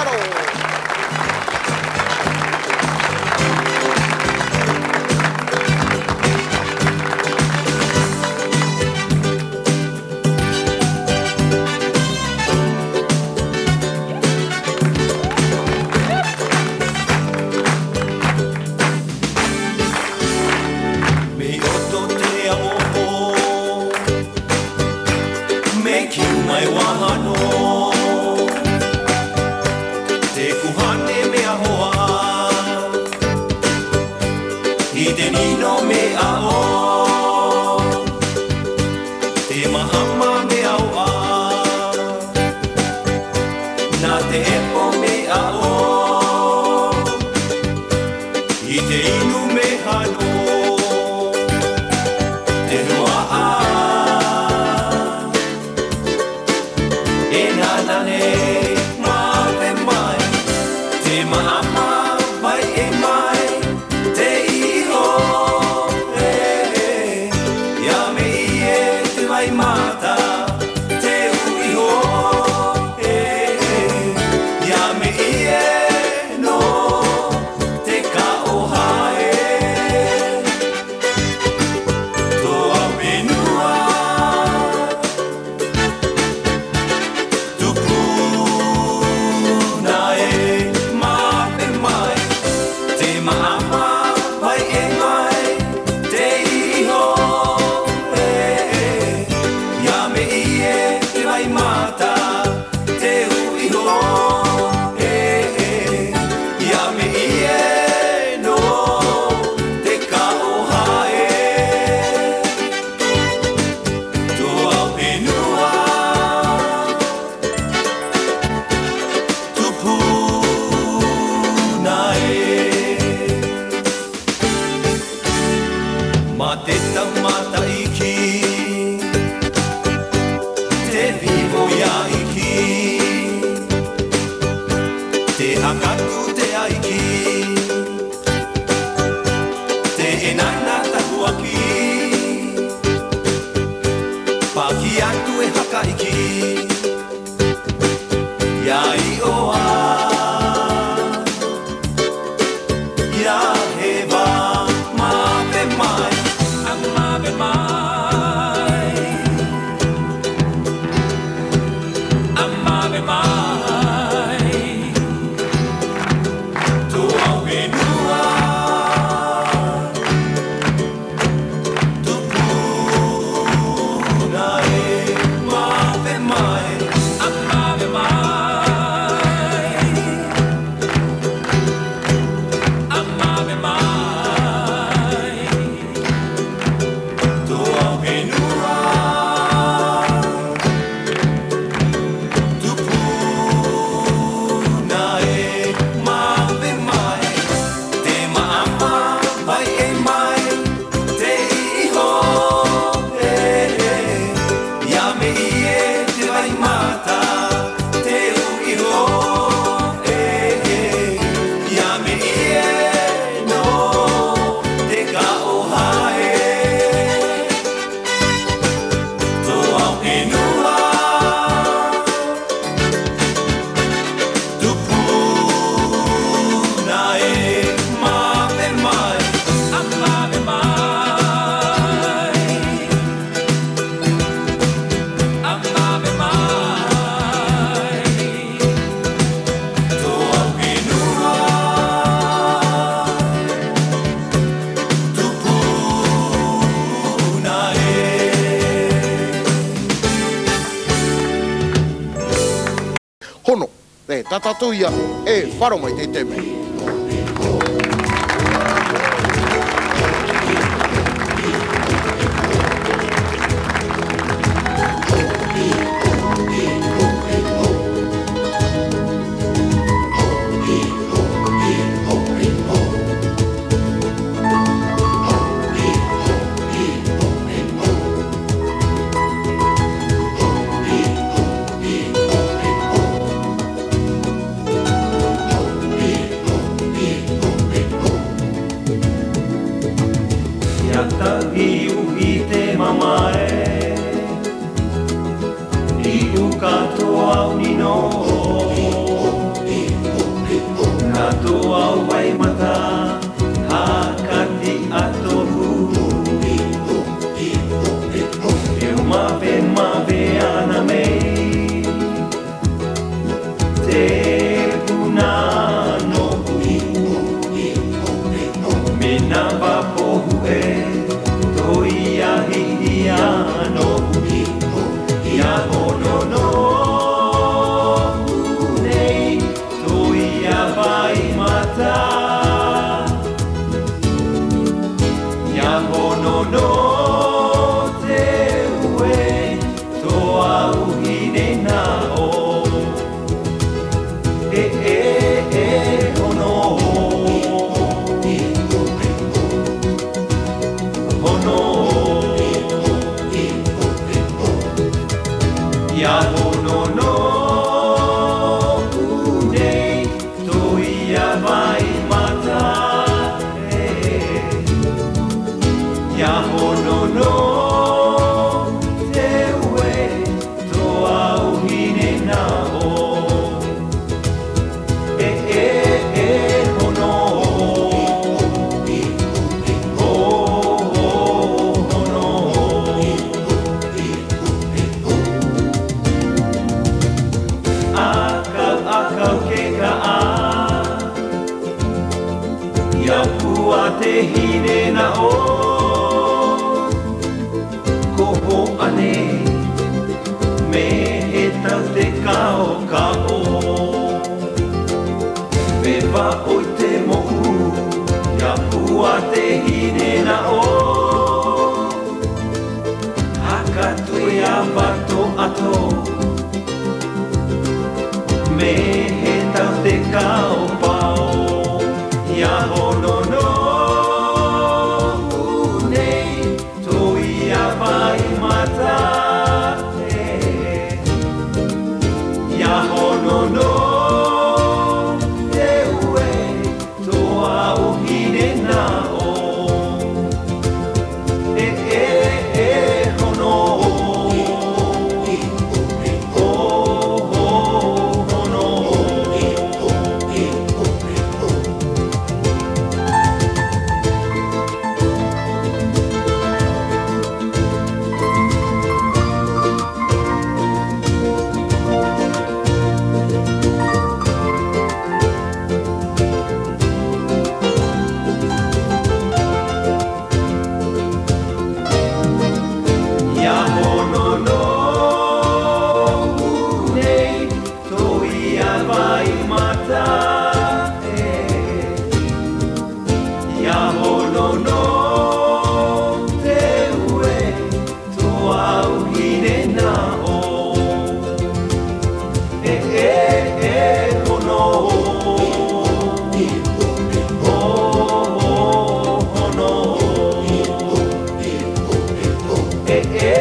Álvaro. Guidei no meu 高い木 tatatuia e faro mai te teme. Iubite mama no, no, no. hine na o Ko ho ane Me he ta te ka o ka o Me pa o te mohu Ya pua te hine na o Haka tui a bato ato Me he ta te ka o Yeah. eh. eh.